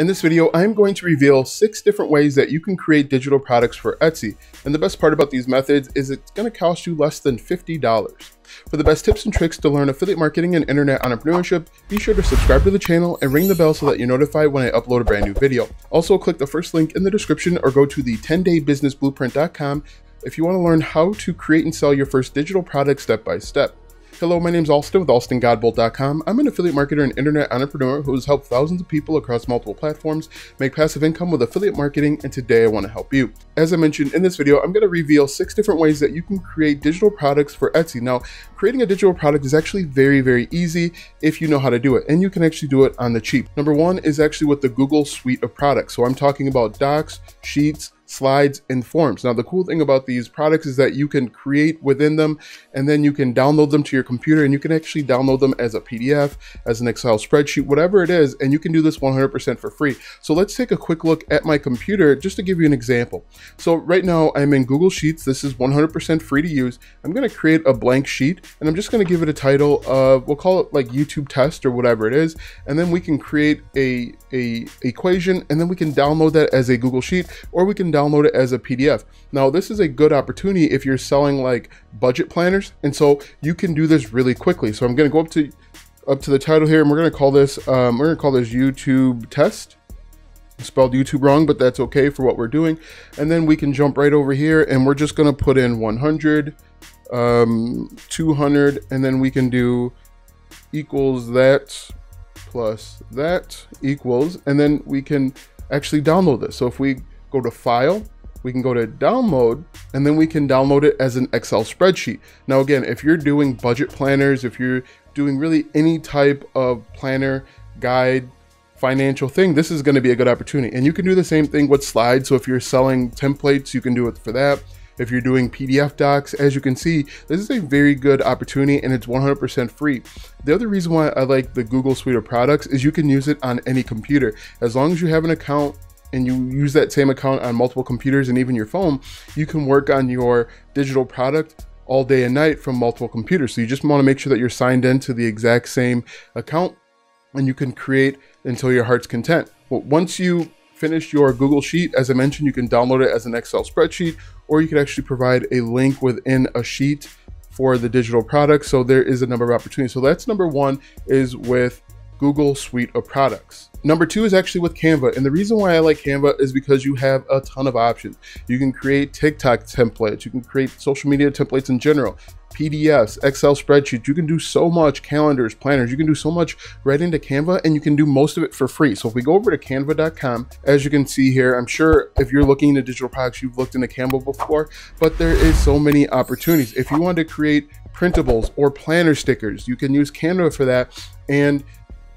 In this video, I'm going to reveal six different ways that you can create digital products for Etsy. And the best part about these methods is it's going to cost you less than $50. For the best tips and tricks to learn affiliate marketing and internet entrepreneurship, be sure to subscribe to the channel and ring the bell so that you're notified when I upload a brand new video. Also, click the first link in the description or go to the 10daybusinessblueprint.com if you want to learn how to create and sell your first digital product step by step. Hello, my name is Alston with AlstonGodbolt.com. I'm an affiliate marketer and internet entrepreneur who has helped thousands of people across multiple platforms make passive income with affiliate marketing, and today I want to help you. As I mentioned in this video, I'm going to reveal six different ways that you can create digital products for Etsy. Now, creating a digital product is actually very, very easy if you know how to do it, and you can actually do it on the cheap. Number one is actually with the Google suite of products. So I'm talking about docs, sheets, slides, and forms. Now, the cool thing about these products is that you can create within them and then you can download them to your computer and you can actually download them as a PDF, as an Excel spreadsheet, whatever it is, and you can do this 100% for free. So let's take a quick look at my computer just to give you an example. So right now I'm in Google Sheets. This is 100% free to use. I'm going to create a blank sheet and I'm just going to give it a title of, we'll call it like YouTube test or whatever it is. And then we can create a, a equation and then we can download that as a Google Sheet or we can download it as a PDF. Now, this is a good opportunity if you're selling like budget planners, and so you can do this really quickly. So I'm going to go up to up to the title here, and we're going to call this um, we're going to call this YouTube test. spelled YouTube wrong, but that's okay for what we're doing. And then we can jump right over here, and we're just going to put in 100, um, 200, and then we can do equals that plus that equals, and then we can actually download this. So if we go to File, we can go to download and then we can download it as an Excel spreadsheet. Now, again, if you're doing budget planners, if you're doing really any type of planner, guide, financial thing, this is going to be a good opportunity. And you can do the same thing with slides. So if you're selling templates, you can do it for that. If you're doing PDF docs, as you can see, this is a very good opportunity and it's 100% free. The other reason why I like the Google suite of products is you can use it on any computer. As long as you have an account and you use that same account on multiple computers and even your phone, you can work on your digital product all day and night from multiple computers. So you just want to make sure that you're signed into the exact same account and you can create until your heart's content. Well, once you finish your Google Sheet, as I mentioned, you can download it as an Excel spreadsheet, or you can actually provide a link within a sheet for the digital product. So there is a number of opportunities. So that's number one is with Google Suite of Products. Number two is actually with Canva. And the reason why I like Canva is because you have a ton of options. You can create TikTok templates, you can create social media templates in general, PDFs, Excel spreadsheets. You can do so much, calendars, planners. You can do so much right into Canva and you can do most of it for free. So if we go over to canva.com, as you can see here, I'm sure if you're looking into digital products, you've looked into Canva before, but there is so many opportunities. If you want to create printables or planner stickers, you can use Canva for that. And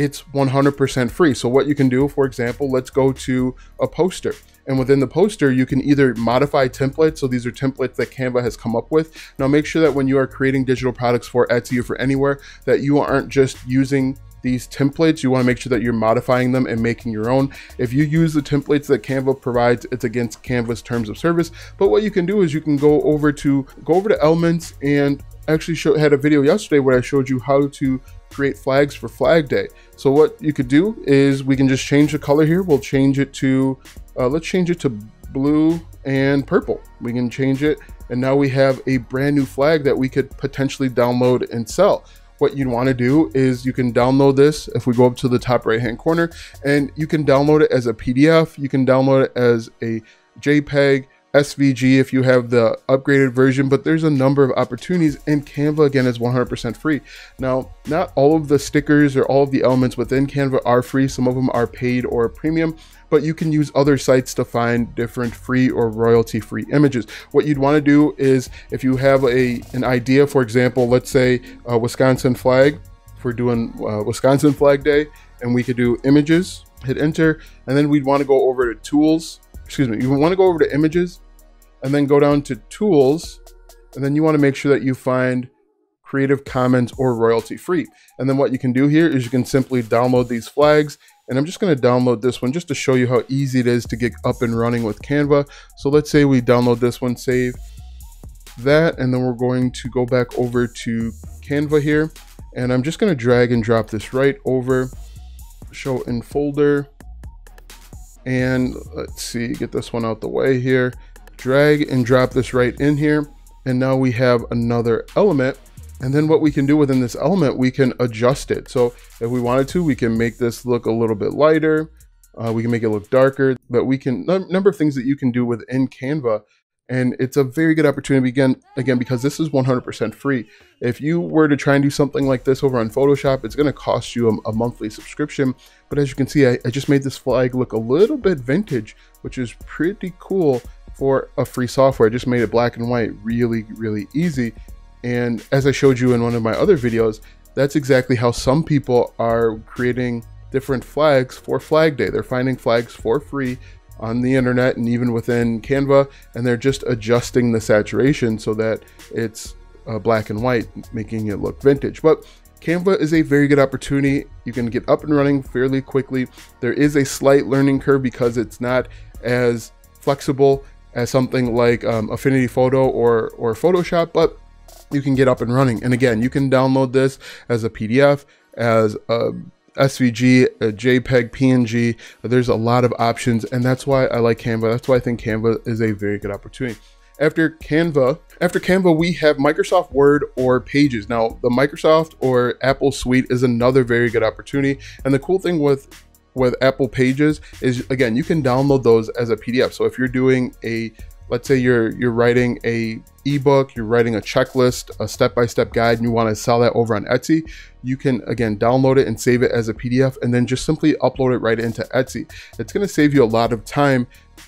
it's 100% free. So what you can do, for example, let's go to a poster. And within the poster, you can either modify templates. So these are templates that Canva has come up with. Now make sure that when you are creating digital products for Etsy or for anywhere, that you aren't just using these templates, you want to make sure that you're modifying them and making your own. If you use the templates that Canva provides, it's against Canva's terms of service. But what you can do is you can go over to go over to elements and actually show, had a video yesterday where I showed you how to create flags for Flag Day. So what you could do is we can just change the color here. We'll change it to, uh, let's change it to blue and purple. We can change it and now we have a brand new flag that we could potentially download and sell. What you'd want to do is you can download this if we go up to the top right hand corner and you can download it as a PDF, you can download it as a JPEG, SVG if you have the upgraded version, but there's a number of opportunities and Canva again is 100% free. Now, not all of the stickers or all of the elements within Canva are free. Some of them are paid or premium, but you can use other sites to find different free or royalty free images. What you'd want to do is if you have a an idea, for example, let's say a Wisconsin flag, if we're doing uh, Wisconsin flag day and we could do images, hit enter, and then we'd want to go over to tools excuse me, you want to go over to images and then go down to tools. And then you want to make sure that you find Creative Commons or royalty free. And then what you can do here is you can simply download these flags. And I'm just going to download this one just to show you how easy it is to get up and running with Canva. So let's say we download this one, save that, and then we're going to go back over to Canva here. And I'm just going to drag and drop this right over, show in folder, And let's see, get this one out the way here. Drag and drop this right in here. And now we have another element. And then what we can do within this element, we can adjust it. So if we wanted to, we can make this look a little bit lighter. Uh, we can make it look darker, but we can, number of things that you can do within Canva and it's a very good opportunity again again because this is 100% free. If you were to try and do something like this over on photoshop it's going to cost you a, a, monthly subscription. But as you can see I, I, just made this flag look a little bit vintage which is pretty cool for a free software. I just made it black and white really really easy. And as i showed you in one of my other videos that's exactly how some people are creating different flags for flag day. They're finding flags for free on the internet and even within Canva, and they're just adjusting the saturation so that it's uh, black and white, making it look vintage. But Canva is a very good opportunity. You can get up and running fairly quickly. There is a slight learning curve because it's not as flexible as something like um, Affinity Photo or, or Photoshop, but you can get up and running. And again, you can download this as a PDF, as a SVG, a uh, JPEG, PNG. Uh, there's a lot of options, and that's why I like Canva. That's why I think Canva is a very good opportunity. After Canva, after Canva, we have Microsoft Word or Pages. Now, the Microsoft or Apple Suite is another very good opportunity. And the cool thing with with Apple Pages is again, you can download those as a PDF. So if you're doing a let's say you're you're writing a ebook, you're writing a checklist, a step-by-step guide, and you want to sell that over on Etsy, you can again download it and save it as a PDF and then just simply upload it right into Etsy. It's going to save you a lot of time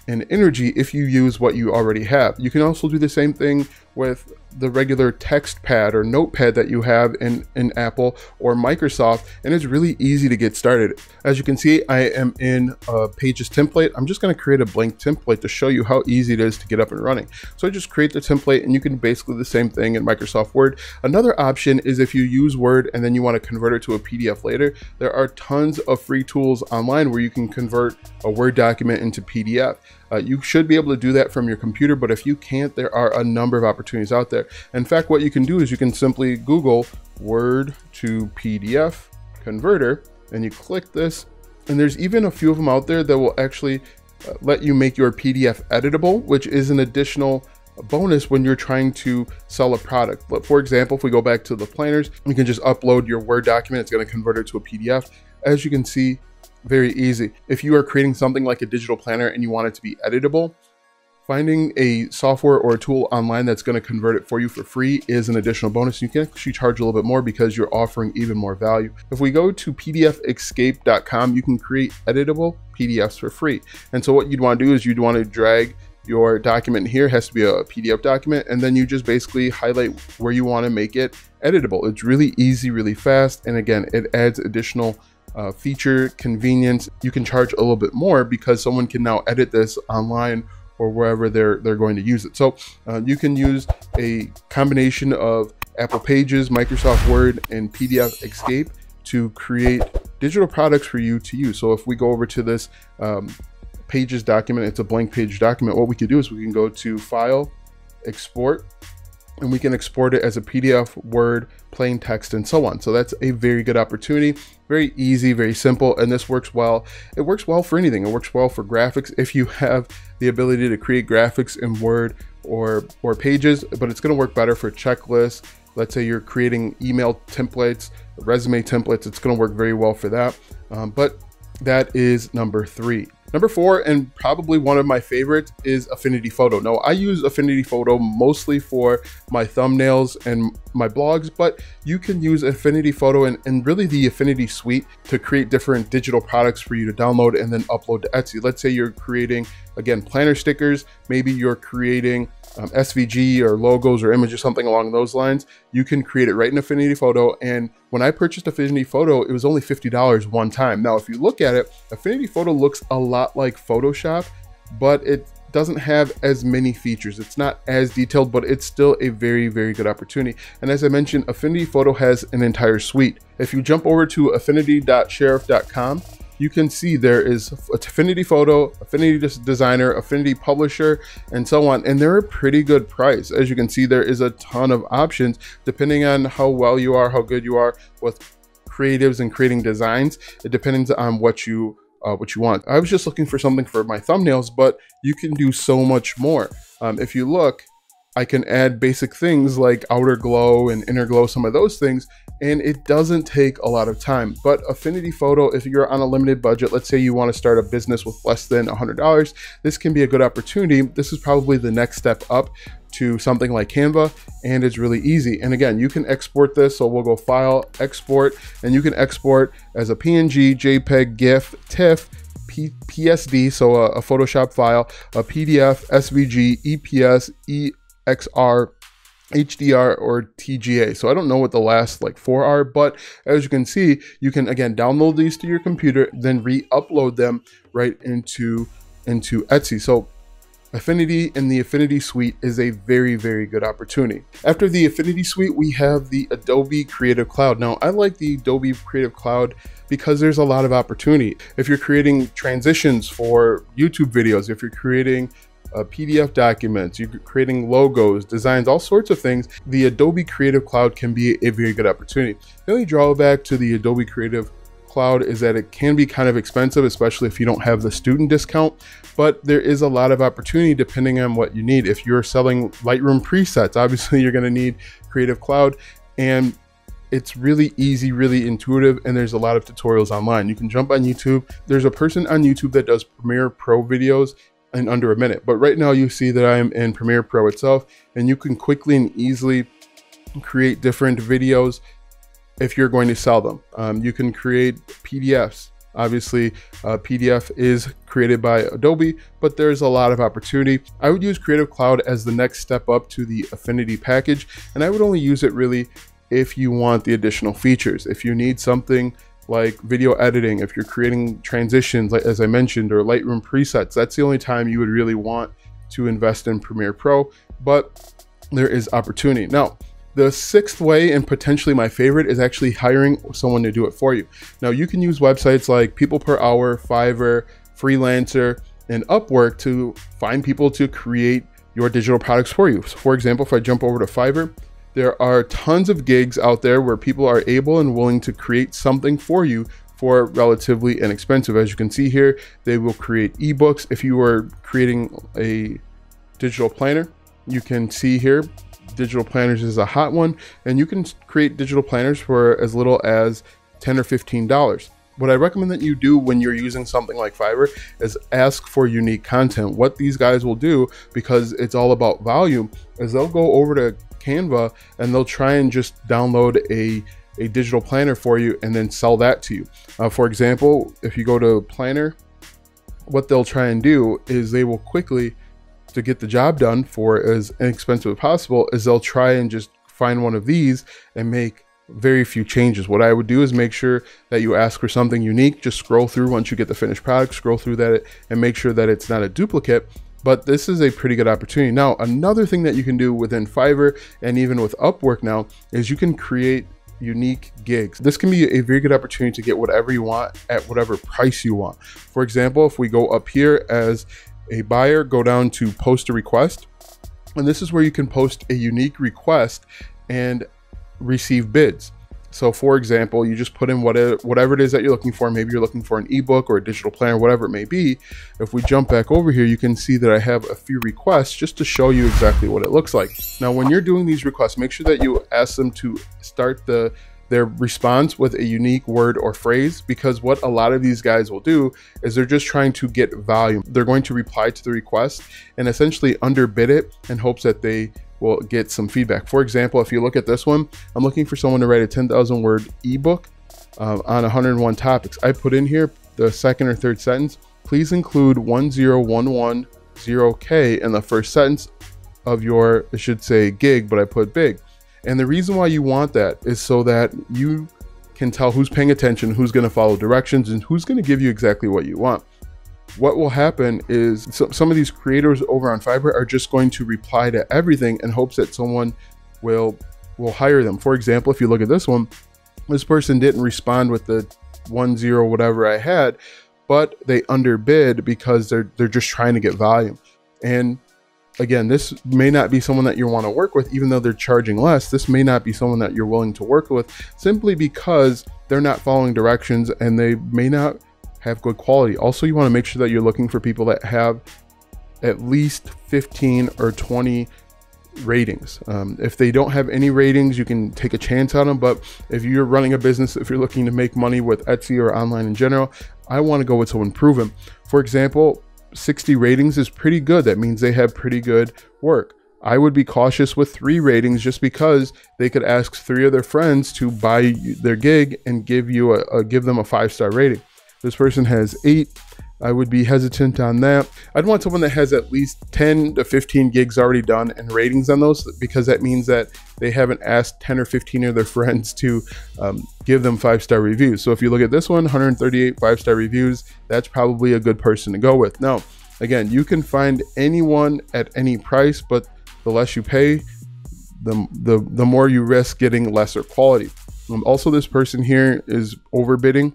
and energy if you use what you already have. You can also do the same thing with the regular text pad or notepad that you have in, in Apple or Microsoft, and it's really easy to get started. As you can see, I am in a Pages template. I'm just gonna create a blank template to show you how easy it is to get up and running. So I just create the template and you can basically the same thing in Microsoft Word. Another option is if you use Word and then you wanna convert it to a PDF later, there are tons of free tools online where you can convert a Word document into PDF. Uh, you should be able to do that from your computer, but if you can't, there are a number of opportunities out there. In fact, what you can do is you can simply Google Word to PDF converter, and you click this, and there's even a few of them out there that will actually uh, let you make your PDF editable, which is an additional bonus when you're trying to sell a product. But for example, if we go back to the planners, you can just upload your Word document. It's going to convert it to a PDF. As you can see, very easy. If you are creating something like a digital planner and you want it to be editable, finding a software or a tool online that's going to convert it for you for free is an additional bonus. You can actually charge a little bit more because you're offering even more value. If we go to pdfescape.com, you can create editable PDFs for free. And so what you'd want to do is you'd want to drag your document here has to be a PDF document and then you just basically highlight where you want to make it editable. It's really easy, really fast. And again, it adds additional uh, feature, convenience, you can charge a little bit more because someone can now edit this online or wherever they're they're going to use it. So uh, you can use a combination of Apple Pages, Microsoft Word, and PDF Escape to create digital products for you to use. So if we go over to this um, Pages document, it's a blank page document. What we can do is we can go to File, Export, and we can export it as a PDF, Word, plain text, and so on. So that's a very good opportunity. Very easy, very simple, and this works well. It works well for anything. It works well for graphics if you have the ability to create graphics in Word or, or Pages, but it's gonna work better for checklists. Let's say you're creating email templates, resume templates, it's gonna work very well for that. Um, but that is number three. Number four, and probably one of my favorites, is Affinity Photo. Now, I use Affinity Photo mostly for my thumbnails and my blogs, but you can use Affinity Photo and, and really the Affinity Suite to create different digital products for you to download and then upload to Etsy. Let's say you're creating, again, planner stickers, maybe you're creating um, SVG or logos or images, something along those lines, you can create it right in Affinity Photo. And when I purchased Affinity Photo, it was only $50 one time. Now, if you look at it, Affinity Photo looks a lot like Photoshop, but it doesn't have as many features. It's not as detailed, but it's still a very, very good opportunity. And as I mentioned, Affinity Photo has an entire suite. If you jump over to affinity.serif.com, you can see there is Affinity Photo, Affinity Designer, Affinity Publisher, and so on. And they're a pretty good price. As you can see, there is a ton of options depending on how well you are, how good you are with creatives and creating designs. It depends on what you uh, what you want. I was just looking for something for my thumbnails, but you can do so much more. Um, if you look, I can add basic things like outer glow and inner glow, some of those things, and it doesn't take a lot of time. But Affinity Photo, if you're on a limited budget, let's say you want to start a business with less than $100, this can be a good opportunity. This is probably the next step up to something like Canva, and it's really easy. And again, you can export this, so we'll go File, Export, and you can export as a PNG, JPEG, GIF, TIFF, P PSD, so a, a, Photoshop file, a PDF, SVG, EPS, EXR, HDR or TGA. So I don't know what the last like four are, but as you can see, you can again download these to your computer, then re-upload them right into into Etsy. So Affinity and the Affinity Suite is a very, very good opportunity. After the Affinity Suite, we have the Adobe Creative Cloud. Now, I like the Adobe Creative Cloud because there's a lot of opportunity. If you're creating transitions for YouTube videos, if you're creating uh, PDF documents, you're creating logos, designs, all sorts of things, the Adobe Creative Cloud can be a very good opportunity. The only drawback to the Adobe Creative Cloud is that it can be kind of expensive, especially if you don't have the student discount, but there is a lot of opportunity depending on what you need. If you're selling Lightroom presets, obviously you're gonna need Creative Cloud and it's really easy, really intuitive, and there's a lot of tutorials online. You can jump on YouTube. There's a person on YouTube that does Premiere Pro videos in under a minute. But right now you see that I'm in Premiere Pro itself and you can quickly and easily create different videos if you're going to sell them. Um, you can create PDFs. Obviously, uh, PDF is created by Adobe, but there's a lot of opportunity. I would use Creative Cloud as the next step up to the Affinity package, and I would only use it really if you want the additional features. If you need something like video editing, if you're creating transitions, like as I mentioned, or Lightroom presets, that's the only time you would really want to invest in Premiere Pro, but there is opportunity. Now, the sixth way, and potentially my favorite, is actually hiring someone to do it for you. Now, you can use websites like People Per Hour, Fiverr, Freelancer, and Upwork to find people to create your digital products for you. So for example, if I jump over to Fiverr, there are tons of gigs out there where people are able and willing to create something for you for relatively inexpensive. As you can see here, they will create ebooks. If you are creating a digital planner, you can see here, digital planners is a hot one, and you can create digital planners for as little as 10 or $15 what I recommend that you do when you're using something like Fiverr is ask for unique content. What these guys will do, because it's all about volume, is they'll go over to Canva and they'll try and just download a a digital planner for you and then sell that to you. Uh, for example, if you go to Planner, what they'll try and do is they will quickly, to get the job done for as inexpensive as possible, is they'll try and just find one of these and make very few changes. What I would do is make sure that you ask for something unique. Just scroll through once you get the finished product, scroll through that and make sure that it's not a duplicate but this is a pretty good opportunity. Now, another thing that you can do within Fiverr and even with Upwork now is you can create unique gigs. This can be a very good opportunity to get whatever you want at whatever price you want. For example, if we go up here as a buyer, go down to post a request, and this is where you can post a unique request and receive bids. So for example, you just put in whatever, whatever it is that you're looking for. Maybe you're looking for an ebook or a digital planner, whatever it may be. If we jump back over here, you can see that I have a few requests just to show you exactly what it looks like. Now, when you're doing these requests, make sure that you ask them to start the their response with a unique word or phrase because what a lot of these guys will do is they're just trying to get volume. They're going to reply to the request and essentially underbid it in hopes that they will get some feedback. For example, if you look at this one, I'm looking for someone to write a 10,000 word ebook uh, on 101 topics. I put in here the second or third sentence. Please include 10110K in the first sentence of your, I should say gig, but I put big. And the reason why you want that is so that you can tell who's paying attention, who's going to follow directions, and who's going to give you exactly what you want what will happen is so, some of these creators over on Fiverr are just going to reply to everything in hopes that someone will will hire them. For example, if you look at this one, this person didn't respond with the one zero whatever I had, but they underbid because they're they're just trying to get volume. And again, this may not be someone that you want to work with, even though they're charging less. This may not be someone that you're willing to work with simply because they're not following directions and they may not have good quality. Also, you want to make sure that you're looking for people that have at least 15 or 20 ratings. Um, if they don't have any ratings, you can take a chance on them. But if you're running a business, if you're looking to make money with Etsy or online in general, I want to go with someone proven. For example, 60 ratings is pretty good. That means they have pretty good work. I would be cautious with three ratings just because they could ask three of their friends to buy their gig and give you a, a give them a five star rating. This person has eight. I would be hesitant on that. I'd want someone that has at least 10 to 15 gigs already done and ratings on those because that means that they haven't asked 10 or 15 of their friends to um, give them five star reviews. So if you look at this one, 138 five star reviews, that's probably a good person to go with. Now, again, you can find anyone at any price, but the less you pay, the, the, the more you risk getting lesser quality. Um, also, this person here is overbidding.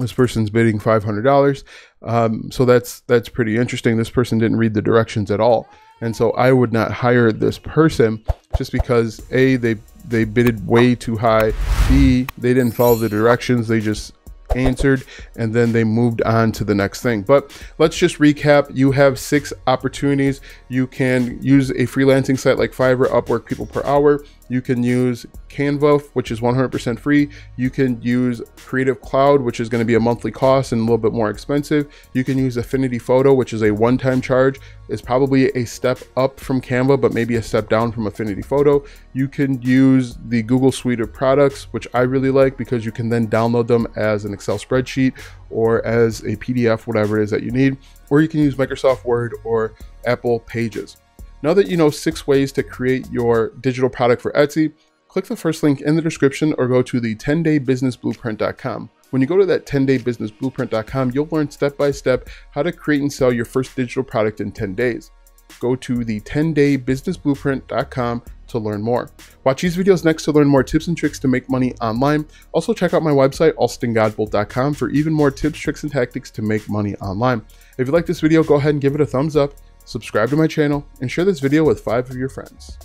This person's bidding five hundred dollars, um, so that's that's pretty interesting. This person didn't read the directions at all, and so I would not hire this person just because a they they bidded way too high. B they didn't follow the directions. They just answered and then they moved on to the next thing. But let's just recap. You have six opportunities. You can use a freelancing site like Fiverr, Upwork, People Per Hour. You can use Canva, which is 100% free. You can use Creative Cloud, which is going to be a monthly cost and a little bit more expensive. You can use Affinity Photo, which is a one-time charge. It's probably a step up from Canva, but maybe a step down from Affinity Photo. You can use the Google Suite of products, which I really like because you can then download them as an Excel spreadsheet or as a PDF, whatever it is that you need. Or you can use Microsoft Word or Apple Pages. Now that you know six ways to create your digital product for Etsy, click the first link in the description or go to the 10daybusinessblueprint.com. When you go to that 10daybusinessblueprint.com, you'll learn step by step how to create and sell your first digital product in 10 days. Go to the 10daybusinessblueprint.com to learn more. Watch these videos next to learn more tips and tricks to make money online. Also check out my website, alstongodbolt.com for even more tips, tricks, and tactics to make money online. If you like this video, go ahead and give it a thumbs up subscribe to my channel, and share this video with five of your friends.